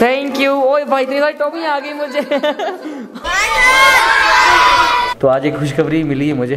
Thank you ओए भाई इतनी सारी टॉफी आ गई मुझे। तो आज एक खुशखबरी मिली है मुझे।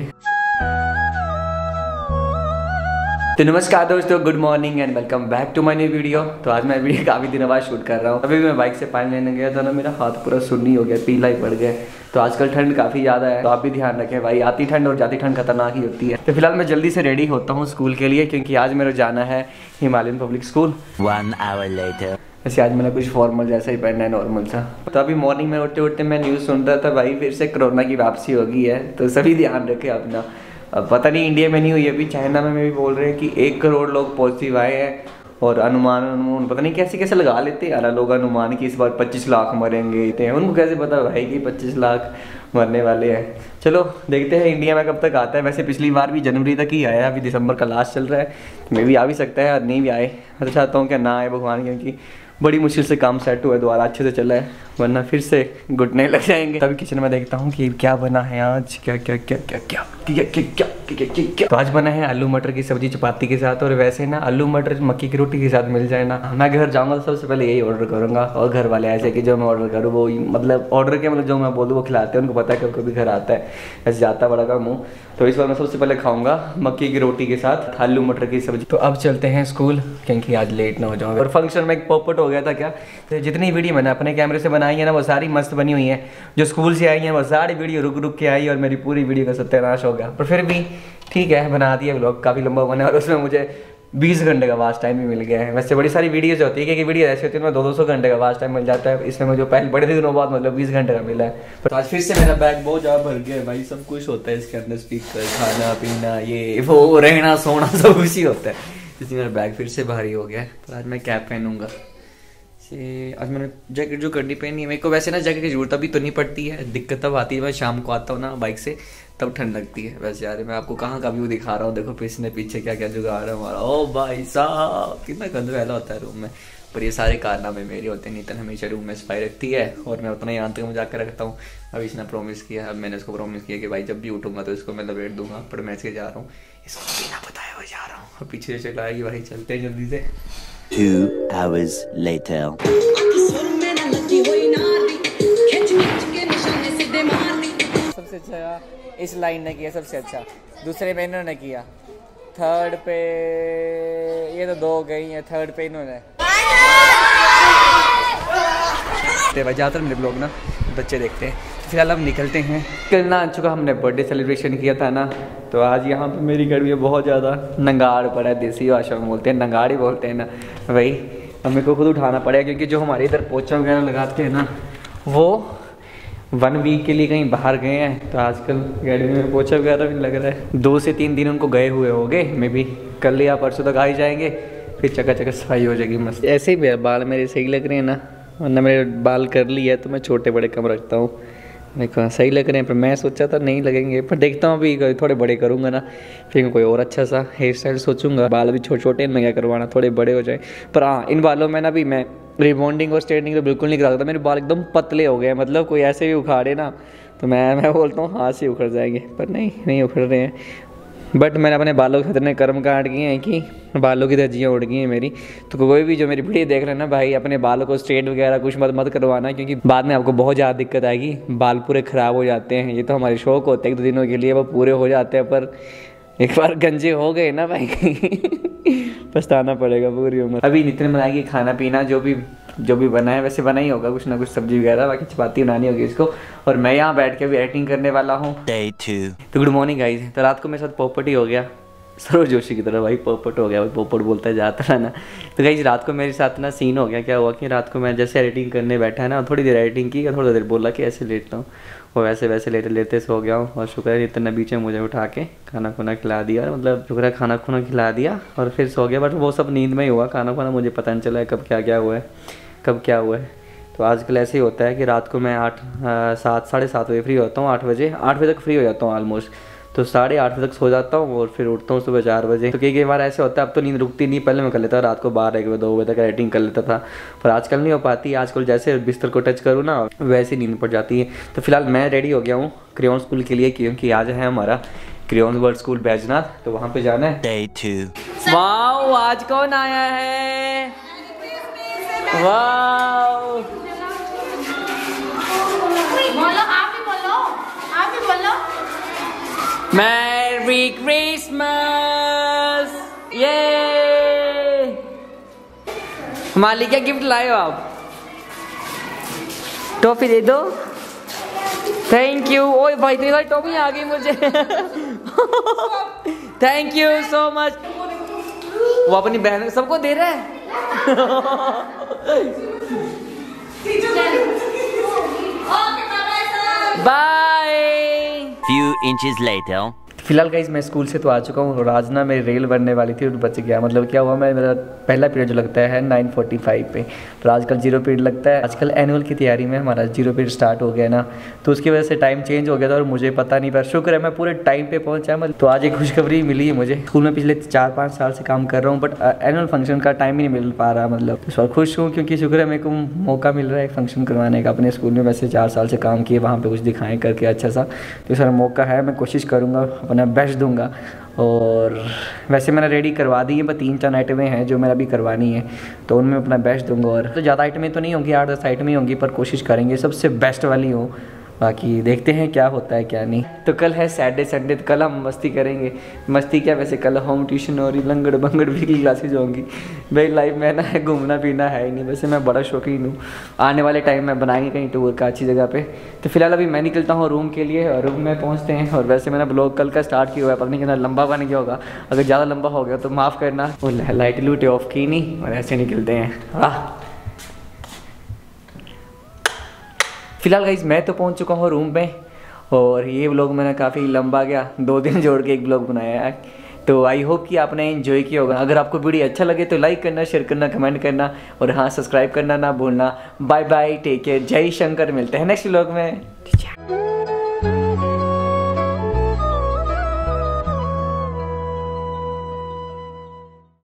तो नमस्कार दोस्तों good morning and welcome back to my new video तो आज मैं वीडियो काफ़ी दिनों बाद शूट कर रहा हूँ। अभी मैं बाइक से पानी लेने गया था ना मेरा हाथ पूरा सुन्नी हो गया पीला ही पड़ गया तो आजकल ठंड काफ़ी ज़्यादा है तो आप भी ध्यान रखें भाई आती ठंड और जाती ठंड खतरनाक ही होती है। तो फ़िलहाल मैं जल्दी से रेडी होता हूँ स्कूल के लिए क्योंकि आज मेरा जाना है Himalayan public school One hour later. वैसे आज मैंने कुछ फॉर्मल जैसा ही पहनना है नॉर्मल सा। तो अभी मॉर्निंग में उठते उठते मैं न्यूज़ सुन रहा था, भाई फिर से कोरोना की वापसी हो गई है तो सभी ध्यान रखें अपना। अब पता नहीं इंडिया में नहीं हुई, अभी चाइना में भी बोल रहे हैं कि एक करोड़ लोग पॉजिटिव आए हैं, और अनुमान अनुमान, पता नहीं कैसे कैसे लगा लेते यार, लोग अनुमान कि इस बार 25 लाख मरेंगे तो उनको कैसे पता भाई कि 25 लाख मरने वाले हैं। चलो, देखते हैं इंडिया में कब तक आता है। वैसे पिछली बार भी जनवरी तक ही आया अभी दिसंबर का लास्ट चल रहा है। तो मे भी आ भी सकता है, और नहीं भी आए। मैं तो चाहता हूँ कि ना आए भगवान, क्योंकि बड़ी मुश्किल से काम सेट हुआ है दोबारा अच्छे से चला है वरना फिर से घुटने लग जाएँगे तभी किचन में देखता हूँ कि क्या बना है आज क्या क्या क्या क्या क्या क्या क्या क्या क्या क्या क्या तो आज बना है आलू मटर की सब्ज़ी चपाती के साथ और वैसे ना आलू मटर मक्की की रोटी के साथ मिल जाए ना मैं घर जाऊँगा तो सबसे पहले यही ऑर्डर करूँगा और घर वाले ऐसे कि जो मैं ऑर्डर करूँ वो मतलब ऑर्डर के मतलब जो मैं बोलूँ वो खिलाते हैं उनको पता है कब कभी घर आता है ऐसे जाता बड़ा का मुँह तो इस बार मैं सबसे पहले खाऊँगा मक्की की रोटी के साथ आलू मटर की सब्ज़ी तो अब चलते हैं स्कूल क्योंकि आज लेट ना हो जाऊँगा और फ़ंक्शन में एक पॉपट हो गया था क्या? तो जितनी वीडियो मैंने अपने कैमरे से बनाई है ना, वो सारी मस्त बनी हुई है। जो स्कूल से आई है, वो सारी वीडियो रुक रुक के आई और मेरी पूरी वीडियो का सत्यानाश हो गया। पर फिर भी ठीक है, बना दिया ब्लॉग काफ़ी लंबा बना और उसमें मुझे बीस घंटे का वास्ट टाइम भी मिल गया है। वैसे बड़ी सारी वीडियोज़ होती है, क्योंकि वीडियो ऐसी होती है दो दो सौ घंटे का वास्ट टाइम मिल जाता है। इसमें मुझे पहले बड़े दिनों बाद मतलब बीस घंटे का मिला है। पर आज फिर से मेरा बैग बहुत ज़्यादा भर गया है भाई, सब कुछ होता है इसके अंदर स्पीकर खाना, पीना, ये, वो, रहना, सोना, सब कुछ ही होता है। इसलिए मेरा बैग फिर से भारी हो गया है। पर आज मैं कैप पहनूँगा। से आज मैंने जैकेट जो करनी पहनी है, मेरे को वैसे ना जैकेट की ज़रूरत अभी तो नहीं पड़ती है। दिक्कत तब आती है, मैं शाम को आता हूँ ना बाइक से, तब ठंड लगती है। वैसे यार, मैं आपको कहाँ का व्यू दिखा रहा हूँ, देखो पिछले, पीछे क्या क्या जुगाड़ है हमारा। ओ भाई साहब, कितना गंद फैला होता है रूम में। पर ये सारे कारनामे मेरे होते हैं, नीतन हमेशा रूम में सफ़ाई रखती है, और मैं उतना ही तक में जाकर रखता हूँ। अब इसने प्रॉमिस किया, अब मैंने उसको प्रॉमिस किया कि भाई जब भी उठूँगा तो इसको मैं लपेट दूँगा, पर मैं इसके जा रहा हूँ। इसको बिना बताया हुआ जा रहा हूँ। पीछे से चलाएगी भाई चलते हैं जल्दी से। Two hours later. सबसे अच्छा इस लाइन ने किया सबसे अच्छा। दूसरे में इन्होंने किया। थर्ड पे ये तो दो गई है थर्ड पे इन्होंने। ज़्यादातर मेरे ब्लॉग ना बच्चे देखते हैं। फ़िलहाल हम निकलते हैं। कल ना आ चुका हमने बर्थडे सेलिब्रेशन किया था ना। तो आज यहाँ पे मेरी घर में बहुत ज़्यादा नंगाड़ पड़ा है, देसी भाषा में बोलते हैं नंगाड़ ही बोलते हैं ना। भाई हमें को खुद उठाना पड़ेगा क्योंकि जो हमारे इधर पोचा वगैरह लगाते हैं ना, वो वन वीक के लिए कहीं बाहर गए हैं। तो आजकल गाड़ी में पोछा वगैरह भी लग रहा है। दो से तीन दिन उनको गए हुए हो गए मे भी कल या परसों तक आ ही जाएँगे, फिर चका चका सफ़ाई हो जाएगी मस्त। ऐसे ही बाल मेरे सही लग रहे हैं ना, वरना मेरे बाल कर ली है तो मैं छोटे बड़े कम रखता हूँ। देखो, सही लग रहे हैं, पर मैं सोचा था नहीं लगेंगे, पर देखता हूँ अभी थोड़े बड़े करूँगा ना, फिर कोई और अच्छा सा हेयर स्टाइल सोचूँगा। बाल भी छोटे छोटे मैं क्या करवाना, थोड़े बड़े हो जाए। पर हाँ इन बालों में ना भी मैं रिबॉन्डिंग और स्ट्रेटनिंग तो बिल्कुल नहीं करा सकता। मेरे बाल एकदम पतले हो गए मतलब कोई ऐसे भी उखाड़े ना तो मैं मैं बोलता हूँ, हाथ से उखड़ जाएँगे, पर नहीं नहीं उखड़ रहे हैं। बट मैंने अपने बालों के इतने कर्म काट किए हैं कि बालों की धज्जियाँ उड़ गई हैं मेरी। तो कोई भी जो मेरी वीडियो देख रहे हैं ना भाई, अपने बालों को स्ट्रेट वगैरह कुछ मत मत करवाना, क्योंकि बाद में आपको बहुत ज़्यादा दिक्कत आएगी। बाल पूरे ख़राब हो जाते हैं। ये तो हमारे शौक होते हैं एक दो दिनों के लिए, वो पूरे हो जाते हैं, पर एक बार गंजे हो गए ना भाई। पछताना पड़ेगा पूरी उम्र। अभी नितिन बनाएगी खाना पीना जो भी जो भी बना है वैसे बना ही होगा कुछ ना कुछ सब्ज़ी वगैरह बाकी चपाती बनानी होगी इसको और मैं यहाँ बैठ के भी एडिटिंग करने वाला हूँ। तो गुड मॉर्निंग गाइज़ तो रात को मेरे साथ पोपट ही हो गया। सरोज जोशी की तरह भाई पोपट हो गया भाई पोपट बोलता है जाता है ना तो गाइज़ रात को मेरे साथ ना सीन हो गया। क्या हुआ कि रात को मैं जैसे एडिटिंग करने बैठा है ना थोड़ी देर एडिटिंग की थोड़ी देर बोला कि ऐसे लेटता हूँ। और वैसे वैसे लेते लेते सो गया हूँ। और शुक्र है नितिन ने बीच में मुझे उठा के खाना खुना खिला दिया। मतलब शुक्र है खाना खुना खिला दिया। और फिर सो गया बट वो सब नींद में ही हुआ। खाना खुना मुझे पता नहीं चला है कब क्या क्या हुआ है। कब क्या हुआ है? तो आजकल ऐसे ही होता है कि रात को मैं आठ सात साढ़े सात बजे फ्री होता हूँ आठ बजे आठ बजे तक फ्री हो जाता हूँ ऑलमोस्ट तो साढ़े आठ बजे तक सो जाता हूँ और फिर उठता हूँ सुबह चार बजे। तो कई कई बार ऐसे होता है अब तो नींद रुकती नहीं पहले मैं कर लेता रात को बारह एक बजे दो बजे तक एडिटिंग कर लेता था। पर आजकल नहीं हो पाती आजकल जैसे बिस्तर को टच करूँ ना वैसे नींद पड़ जाती है। तो फ़िलहाल मैं रेडी हो गया हूँ क्रियोन स्कूल के लिए क्योंकि आज है हमारा क्रियोन वर्ल्ड स्कूल बैजनाथ तो वहाँ पे जाना है। Day two. वाओ। बोलो आप ही बोलो। आप ही बोलो। मैरी क्रिसमस ये हमारे क्या गिफ्ट लाए हो आप? टॉफी दे दो। थैंक यू ओए भाई इतनी सारी टॉफी आ गई मुझे। थैंक यू सो मच वो अपनी बहन सबको दे रहा है? Bye Few inches later. फ़िलहाल गाइज़ मैं स्कूल से तो आ चुका हूँ और ना मेरी रेल बनने वाली थी और बच गया। मतलब क्या हुआ, मैं मेरा पहला पीरियड जो लगता है 9:45 पे। तो आजकल ज़ीरो पीरियड लगता है। आजकल एनुअल की तैयारी में हमारा ज़ीरो पीरियड स्टार्ट हो गया ना। तो उसकी वजह से टाइम चेंज हो गया था और मुझे पता नहीं पर शुक्र है, मैं पूरे टाइम पे पहुँचा। मतलब तो आज एक खुशखबरी मिली है मुझे। स्कूल में पिछले चार पाँच साल से काम कर रहा हूँ बट एनुअल फ़ंक्शन का टाइम ही नहीं मिल पा रहा मतलब। इस बार खुश हूँ क्योंकि शुक्र है, मेरे को मौका मिल रहा है फ़ंक्शन करवाने का। अपने स्कूल में वैसे चार साल से काम किए, वहाँ पर कुछ दिखाएँ करके अच्छा सा। तो इस बार मौका है, मैं कोशिश करूँगा अपना बेस्ट दूँगा। और वैसे मैंने रेडी करवा दी है, पर तीन चार आइटमें हैं जो मेरा अभी करवानी है तो उनमें अपना बेस्ट दूँगा। और तो ज़्यादा आइटमें तो नहीं होंगी, आठ दस आइटमें होंगी, पर कोशिश करेंगे, सबसे बेस्ट वाली हो। बाकी देखते हैं क्या होता है, क्या नहीं। तो कल है सैटरडे संडे तो कल हम मस्ती करेंगे। मस्ती क्या, वैसे कल होम ट्यूशन और लंगड़ बंगड़ भी की क्लासेज होंगी। भाई लाइफ में ना है, घूमना पीना है ही नहीं। वैसे मैं बड़ा शौकीन हूँ। आने वाले टाइम में बनाएँगे कहीं टूर का अच्छी जगह पे। तो फ़िलहाल अभी मैं निकलता हूँ रूम के लिए और रूम में पहुँचते हैं। और वैसे मैंने ब्लॉग कल का स्टार्ट किया हुआ है, पता नहीं कितना लंबा बन गया होगा। अगर ज़्यादा लंबा हो गया तो माफ़ करना। लाइट लूटे ऑफ़ की नहीं, और ऐसे निकलते हैं। हाँ फ़िलहाल गाइज़ मैं तो पहुँच चुका हूँ रूम में और ये ब्लॉग मैंने काफ़ी लंबा गया, दो दिन जोड़ के एक ब्लॉग बनाया है। तो आई होप कि आपने इन्जॉय किया होगा। अगर आपको वीडियो अच्छा लगे तो लाइक करना शेयर करना कमेंट करना और हाँ सब्सक्राइब करना ना भूलना। बाय बाय टेक केयर जय शंकर, मिलते हैं नेक्स्ट ब्लॉग में।